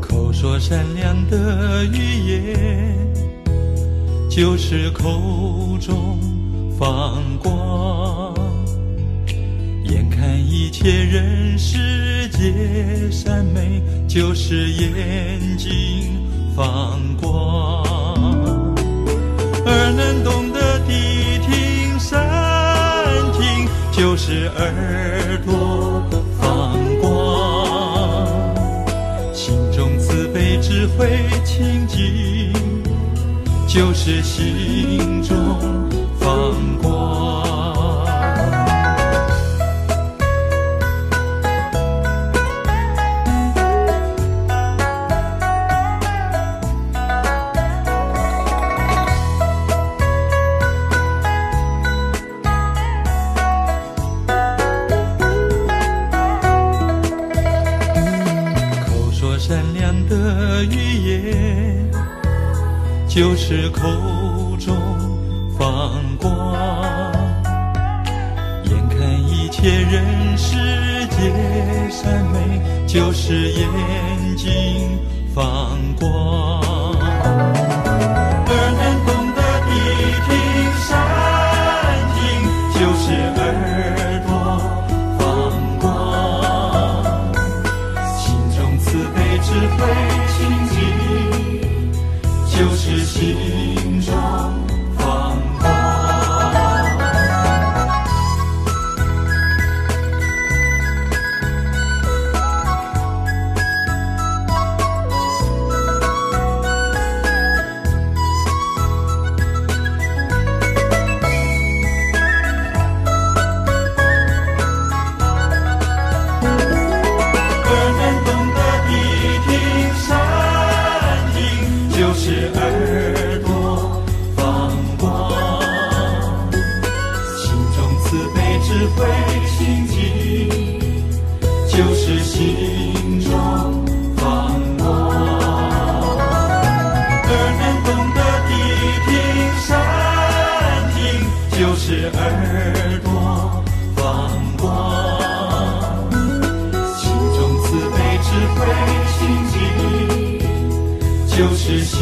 口说善良的语言，就是口中放光。眼看一切人世界善美，就是眼睛放光。而能懂得谛听善听，就是耳朵放光。心中慈悲智慧清净，就是心中言，就是口中放光。眼看一切人世皆善美，就是眼睛放光。就是心中智慧清净，就是心中放光。而能懂得谛听善听，就是耳朵放光。心中慈悲智慧清净，就是心